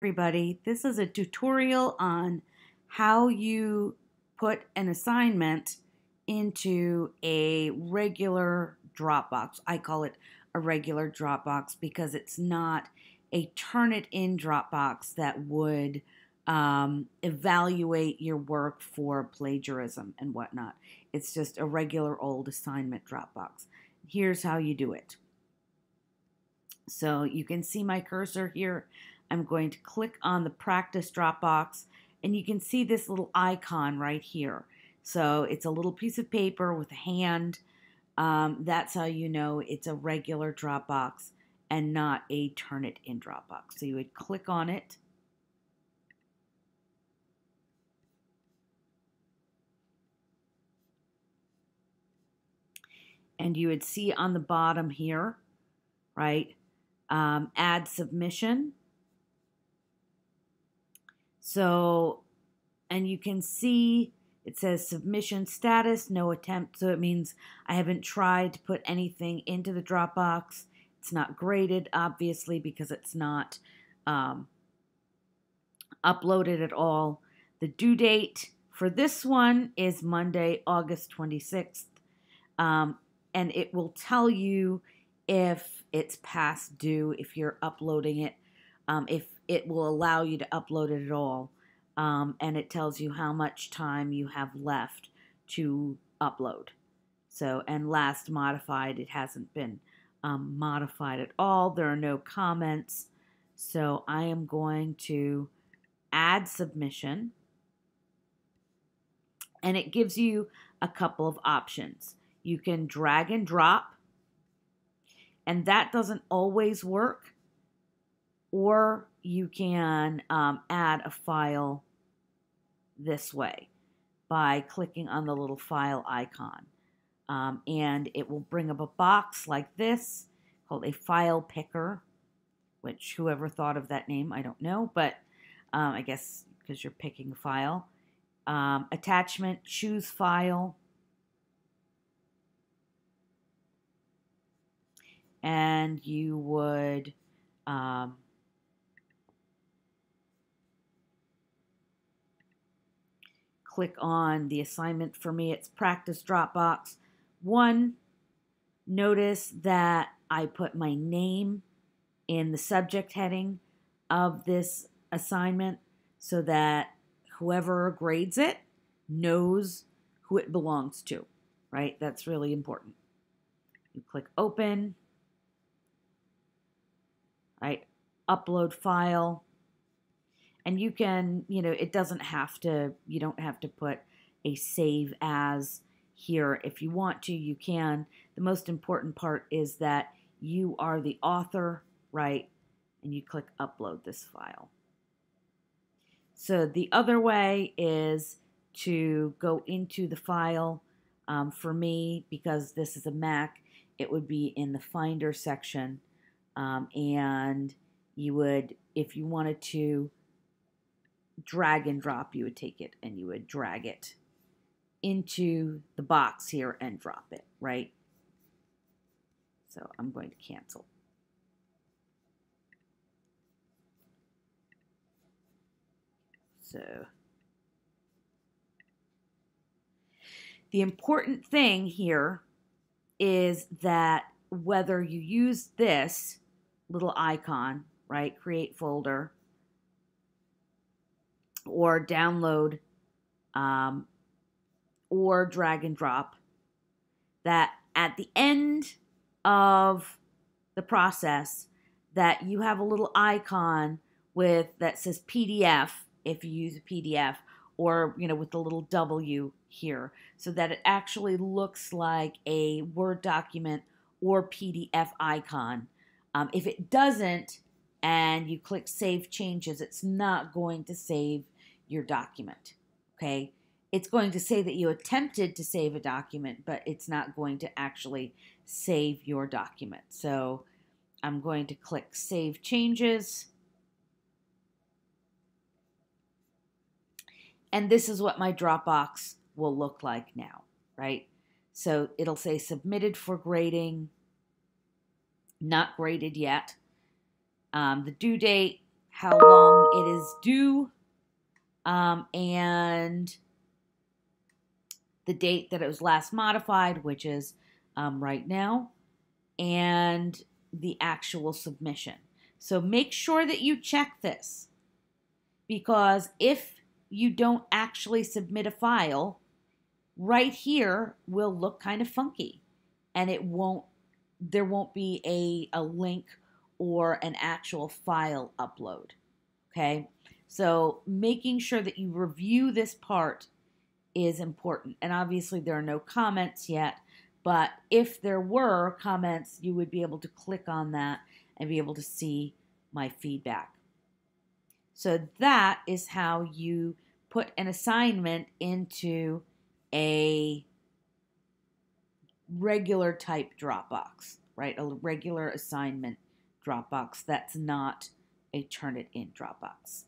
everybody. This is a tutorial on how you put an assignment into a regular Dropbox. I call it a regular Dropbox because it's not a Turnitin Dropbox that would um, evaluate your work for plagiarism and whatnot. It's just a regular old assignment Dropbox. Here's how you do it. So you can see my cursor here. I'm going to click on the practice Dropbox and you can see this little icon right here. So it's a little piece of paper with a hand. Um, that's how you know it's a regular Dropbox and not a Turnitin Dropbox. So you would click on it. And you would see on the bottom here, right, um, add submission. So, and you can see it says submission status, no attempt. So it means I haven't tried to put anything into the Dropbox. It's not graded, obviously, because it's not um, uploaded at all. The due date for this one is Monday, August 26th. Um, and it will tell you if it's past due, if you're uploading it, um, if it will allow you to upload it at all. Um, and it tells you how much time you have left to upload. So, and last modified, it hasn't been um, modified at all. There are no comments. So I am going to add submission. And it gives you a couple of options. You can drag and drop, and that doesn't always work or you can um, add a file this way by clicking on the little file icon. Um, and it will bring up a box like this called a file picker, which whoever thought of that name, I don't know, but um, I guess because you're picking a file. Um, attachment, choose file. And you would um, click on the assignment for me. It's practice Dropbox. One, notice that I put my name in the subject heading of this assignment so that whoever grades it knows who it belongs to, right? That's really important. You click open, right? Upload file and you can you know it doesn't have to you don't have to put a save as here if you want to you can. The most important part is that you are the author right? And you click upload this file. So the other way is to go into the file um, for me because this is a mac it would be in the finder section. Um, and you would if you wanted to drag and drop, you would take it and you would drag it into the box here and drop it, right? So I'm going to cancel. So the important thing here is that whether you use this little icon, right, create folder, or download um, or drag and drop that at the end of the process that you have a little icon with that says PDF if you use a PDF or you know with the little W here so that it actually looks like a Word document or PDF icon. Um, if it doesn't and you click Save Changes, it's not going to save your document. Okay. It's going to say that you attempted to save a document, but it's not going to actually save your document. So I'm going to click Save Changes. And this is what my Dropbox will look like now, right? So it'll say submitted for grading, not graded yet. Um, the due date, how long it is due, um, and the date that it was last modified, which is um, right now, and the actual submission. So make sure that you check this because if you don't actually submit a file, right here will look kind of funky and it won't there won't be a, a link or an actual file upload. Okay, so making sure that you review this part is important. And obviously, there are no comments yet, but if there were comments, you would be able to click on that and be able to see my feedback. So that is how you put an assignment into a regular type Dropbox, right? A regular assignment Dropbox that's not a Turnitin Dropbox.